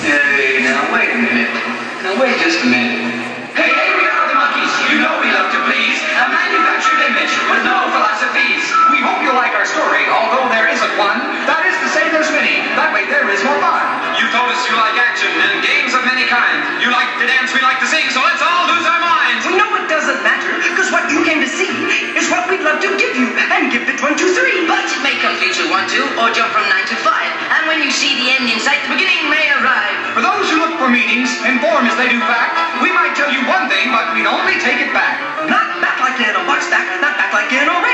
Hey, now wait a minute. Now wait just a minute. the beginning may arrive. For those who look for meanings, inform as they do fact, we might tell you one thing, but we'd only take it back. Not back like an old box back, not back like an old